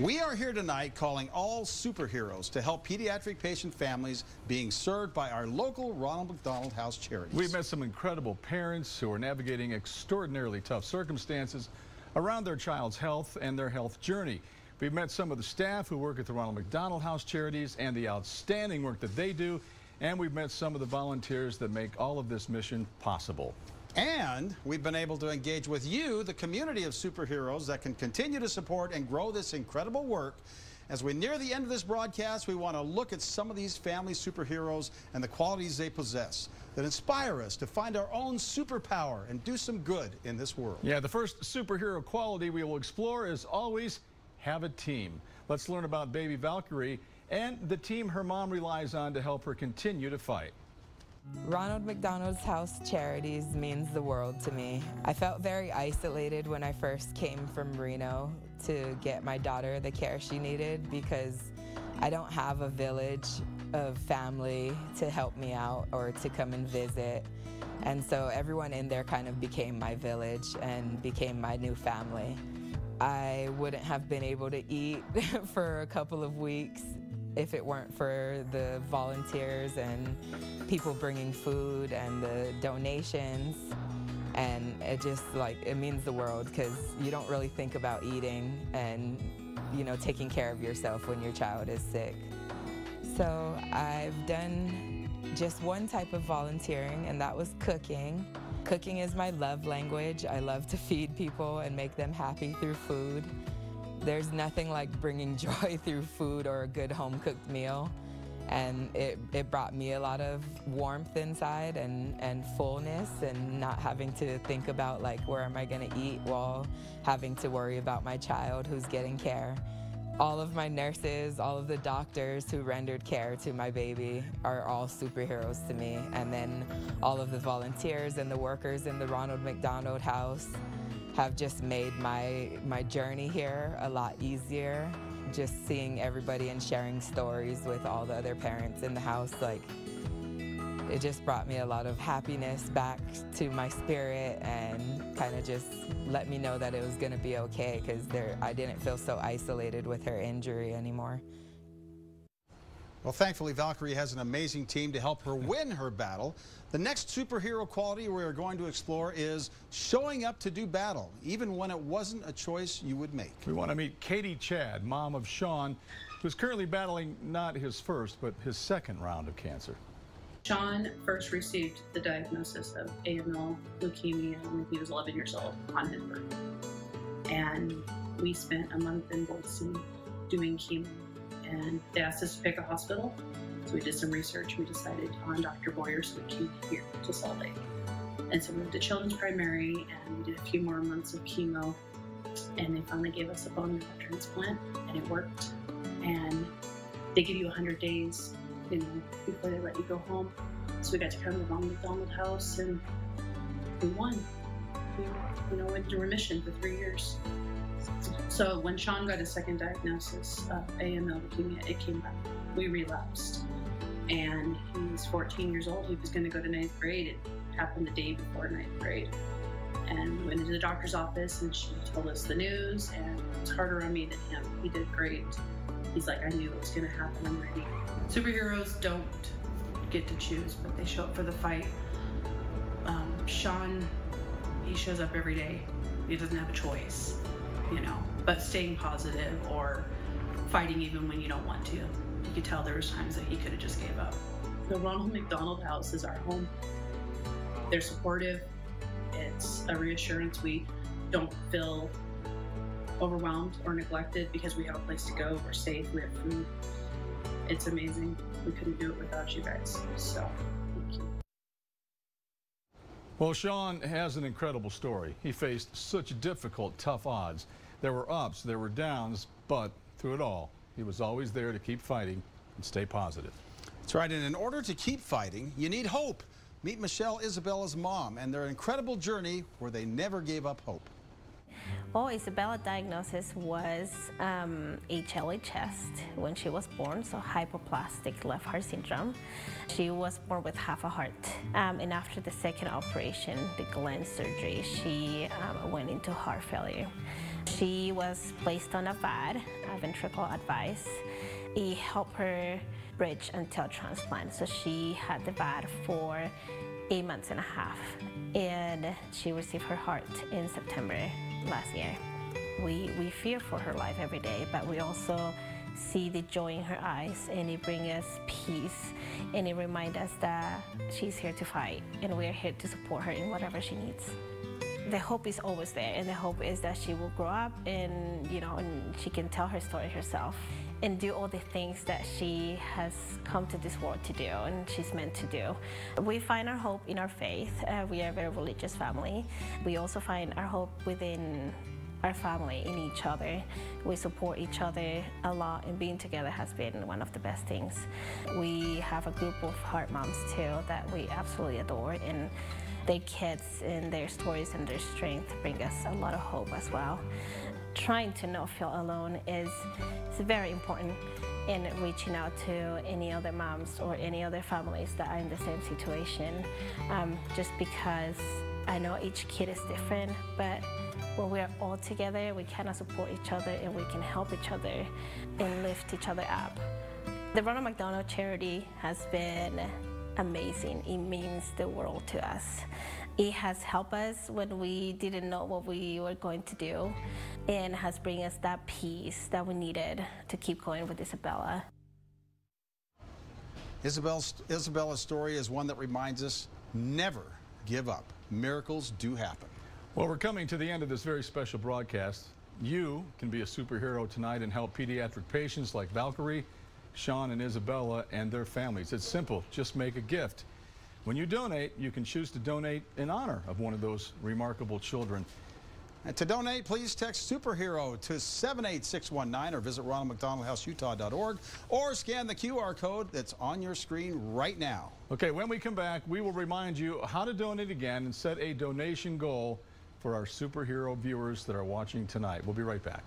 We are here tonight calling all superheroes to help pediatric patient families being served by our local Ronald McDonald House charities. We've met some incredible parents who are navigating extraordinarily tough circumstances around their child's health and their health journey. We've met some of the staff who work at the Ronald McDonald House charities and the outstanding work that they do. And we've met some of the volunteers that make all of this mission possible. And we've been able to engage with you, the community of superheroes that can continue to support and grow this incredible work. As we near the end of this broadcast, we want to look at some of these family superheroes and the qualities they possess that inspire us to find our own superpower and do some good in this world. Yeah, the first superhero quality we will explore is always have a team. Let's learn about baby Valkyrie and the team her mom relies on to help her continue to fight. Ronald McDonald's House Charities means the world to me. I felt very isolated when I first came from Reno to get my daughter the care she needed because I don't have a village of family to help me out or to come and visit. And so everyone in there kind of became my village and became my new family. I wouldn't have been able to eat for a couple of weeks if it weren't for the volunteers and people bringing food and the donations. And it just like it means the world because you don't really think about eating and you know taking care of yourself when your child is sick. So i've done just one type of volunteering and that was cooking. Cooking is my love language. I love to feed people and make them happy through food there's nothing like bringing joy through food or a good home cooked meal. And it, it brought me a lot of warmth inside and, and fullness and not having to think about like where am I gonna eat while having to worry about my child who's getting care. All of my nurses, all of the doctors who rendered care to my baby are all superheroes to me. And then all of the volunteers and the workers in the Ronald McDonald House have just made my my journey here a lot easier. Just seeing everybody and sharing stories with all the other parents in the house, like it just brought me a lot of happiness back to my spirit and kind of just let me know that it was going to be okay because there I didn't feel so isolated with her injury anymore. Well, thankfully, Valkyrie has an amazing team to help her win her battle. The next superhero quality we are going to explore is showing up to do battle, even when it wasn't a choice you would make. We want to meet Katie Chad, mom of Sean, who's currently battling not his first, but his second round of cancer. Sean first received the diagnosis of AML leukemia when he was 11 years old on his birthday. And we spent a month in Boise doing chemo and they asked us to pick a hospital. So we did some research. We decided on Dr. Boyer, so we came here to Salt Lake. And so we went to Children's Primary and we did a few more months of chemo. And they finally gave us a bone marrow transplant and it worked. And they give you 100 days, you know, before they let you go home. So we got to come to the Ronald McDonald House and we won. You know, went into remission for three years. So when Sean got his second diagnosis of AML leukemia, it came back. We relapsed. And he's 14 years old. He was going to go to ninth grade. It happened the day before ninth grade. And we went into the doctor's office and she told us the news and it's harder on me than him. He did great. He's like, I knew it was going to happen. I'm ready. Superheroes don't get to choose, but they show up for the fight. Um, Sean, he shows up every day. He doesn't have a choice you know, but staying positive or fighting even when you don't want to. You could tell there was times that he could have just gave up. The Ronald McDonald House is our home. They're supportive. It's a reassurance we don't feel overwhelmed or neglected because we have a place to go. We're safe. We have food. It's amazing. We couldn't do it without you guys. So. Well, Sean has an incredible story. He faced such difficult, tough odds. There were ups, there were downs, but through it all, he was always there to keep fighting and stay positive. That's right, and in order to keep fighting, you need hope. Meet Michelle Isabella's mom and their incredible journey where they never gave up hope. Well, Isabella's diagnosis was um, chest when she was born, so hypoplastic left heart syndrome. She was born with half a heart. Um, and after the second operation, the Glenn surgery, she um, went into heart failure. She was placed on a VAD, a ventricle advice. It helped her bridge until transplant. So she had the VAD for eight months and a half, and she received her heart in September last year. We, we fear for her life every day, but we also see the joy in her eyes, and it brings us peace, and it reminds us that she's here to fight, and we're here to support her in whatever she needs the hope is always there and the hope is that she will grow up and you know and she can tell her story herself and do all the things that she has come to this world to do and she's meant to do. We find our hope in our faith. Uh, we are a very religious family. We also find our hope within our family, in each other. We support each other a lot and being together has been one of the best things. We have a group of heart moms too that we absolutely adore and their kids and their stories and their strength bring us a lot of hope as well. Trying to not feel alone is, is very important in reaching out to any other moms or any other families that are in the same situation. Um, just because I know each kid is different, but when we're all together, we of support each other and we can help each other and lift each other up. The Ronald McDonald Charity has been amazing. It means the world to us. It has helped us when we didn't know what we were going to do and has bring us that peace that we needed to keep going with Isabella. Isabel's, Isabella's story is one that reminds us never give up. Miracles do happen. Well, we're coming to the end of this very special broadcast. You can be a superhero tonight and help pediatric patients like Valkyrie Sean and Isabella and their families. It's simple. Just make a gift. When you donate, you can choose to donate in honor of one of those remarkable children. And to donate, please text superhero to 78619 or visit ronaldmcdonaldhouseutah.org or scan the QR code that's on your screen right now. Okay, when we come back, we will remind you how to donate again and set a donation goal for our superhero viewers that are watching tonight. We'll be right back.